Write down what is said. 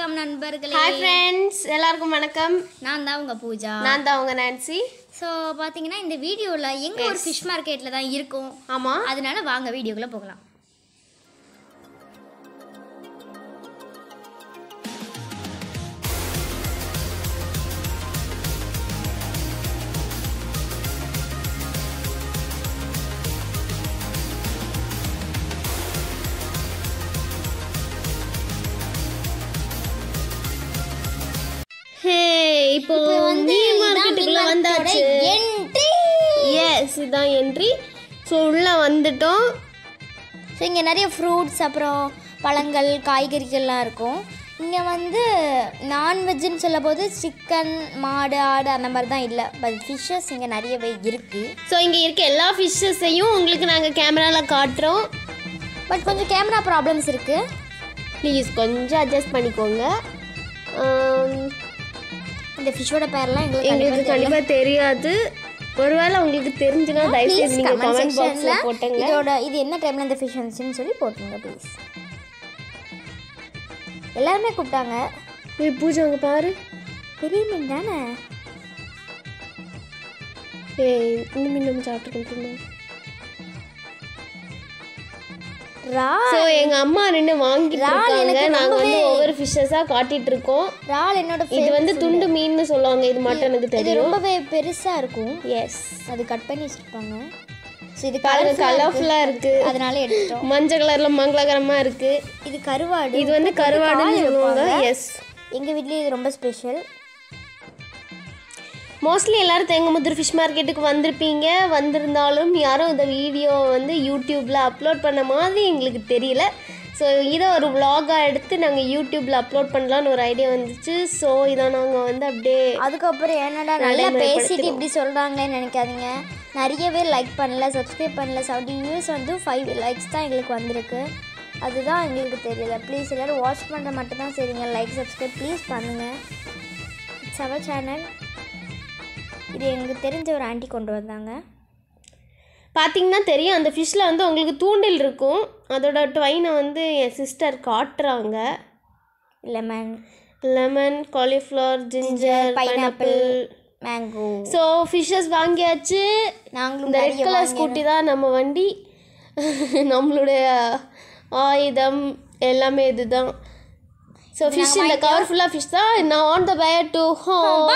வணக்கம் நண்பர்களே. Hi friends எல்லாருக்கும் வணக்கம். நான் தான் உங்க பூஜா. நான் தான் உங்க நான்சி ஸோ பார்த்தீங்கன்னா இந்த வீடியோவில் எங்க ஒரு ஃபிஷ் மார்க்கெட்டில் தான் இருக்கும். ஆமாம் அதனால வாங்க வீடியோக்குள்ளே போகலாம். இப்போ மீன் மார்க்கெட்டுக்குள்ள வந்தாச்சு. என்ட்ரி எஸ் இதான் என்ட்ரி ஸோ உள்ள வந்துட்டோம். ஸோ இங்கே நிறைய ஃப்ரூட்ஸ் அப்புறம் பழங்கள் காய்கறிகள்லாம் இருக்கும். இங்கே வந்து நான்வெஜ்ஜுன்னு சொல்லும் போது சிக்கன் மாடு ஆடு அந்த மாதிரி தான் இல்லை. பட் ஃபிஷ்ஷஸ் இங்கே நிறையவே இருக்குது ஸோ இங்கே இருக்க எல்லா ஃபிஷ்ஷஸையும் உங்களுக்கு நாங்கள் கேமராவில் காட்டுறோம். பட் கொஞ்சம் கேமரா ப்ராப்ளம்ஸ் இருக்குது ப்ளீஸ் கொஞ்சம் அட்ஜஸ்ட் பண்ணிக்கோங்க. ஆம், இந்த ஃபிஷ்ஷோட பேர்லாம் எங்களுக்கு எங்களுக்கு. கண்டிப்பாக தெரியாது. ஒருவேளை உங்களுக்கு தெரிஞ்சுன்னா தயவுசெய்து நீங்கள் கமெண்ட் பாக்ஸில் போட்டுங்க. இதோட இது என்ன டைம்ல இந்த ஃபிஷ் வந்துச்சுன்னு சொல்லி போட்டுருங்க ப்ளீஸ் எல்லாருமே கூப்பிட்டாங்க. ஏய் பூஜா அங்கே பாரு. பெரிய மீன் தானே? ஏய் இந்த மீன் நம்ம சாப்பிட்டுக்கிட்டு ஸோ எங்க அம்மா நின்று இறால் இருக்காங்க. எனக்கு நாங்க வந்து ஒவ்வொரு ஃபிஷ்ஷஸா காட்டிட்டு இருக்கோம். இறால் என்னோட இது வந்து துண்டு மீன்னு சொல்லுவாங்க. இது மட்டும் எனக்கு இது தெரியும். ரொம்பவே பெருசா இருக்கும். எஸ் அது கட் பண்ணி வச்சிருப்பாங்க ஸோ இது கலர் கலர்ஃபுல்லா இருக்கு. அதனால எடுத்துட்டோம். மஞ்சள் கலர்ல மங்களகரமா இருக்கு. இது கருவாடு. இது வந்து கருவாடுன்னு சொல்லுவாங்க. எஸ் எங்க வீட்லயே இது ரொம்ப ஸ்பெஷல் மோஸ்ட்லி எல்லாரும் தேங்கமுத்தூர் ஃபிஷ் மார்க்கெட்டுக்கு வந்திருப்பீங்க. வந்திருந்தாலும் யாரும் இந்த வீடியோ வந்து யூடியூப்ல அப்லோட் பண்ண மாதிரி எங்களுக்கு தெரியல. ஸோ இதை ஒரு vlog-ஆ எடுத்து நாங்கள் யூடியூப்ல அப்லோட் பண்ணலான்னு ஒரு ஐடியா வந்துச்சு. ஸோ இதை நாங்கள் வந்து அப்படியே அதுக்கப்புறம் என்னடா நல்லா பேசிட்டு இப்படி சொல்கிறாங்களேன்னு நினைக்காதீங்க. நிறைய பேர் லைக் பண்ணல சப்ஸ்கிரைப் பண்ணல. செவன்டி வியூஸ் வந்து ஃபைவ் லைக்ஸ் தான் எங்களுக்கு வந்திருக்கு. அதுதான் எங்களுக்கு தெரியல. ப்ளீஸ் எல்லோரும் வாட்ச் பண்ணுற மட்டும் தான் சரிங்க. லைக் சப்ஸ்கிரைப் ப்ளீஸ் பண்ணுங்கள் இட்ஸ் அவர் சேனல் இது எங்களுக்கு தெரிஞ்ச ஒரு ஆண்டி கொண்டு வந்தாங்க. பார்த்தீங்கன்னா தெரியும் அந்த ஃபிஷ்ஷில் வந்து உங்களுக்கு தூண்டில் இருக்கும். அதோட ட்வைனை வந்து என் சிஸ்டர் காட்டுறாங்க. Lemon lemon cauliflower ginger pineapple mango so fishes வாங்கியாச்சு. நாங்களும் இந்த ரெட் கலர் ஸ்கூட்டி தான் நம்ம வண்டி. நம்மளுடைய ஆயுதம் எல்லாமே இதுதான். ஸோ ஃபிஷ் இந்த கவர் ஃபுல்லாக ஃபிஷ் தான். நான் ஆன் த பய டு ஹோம்